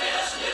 Yes, yes.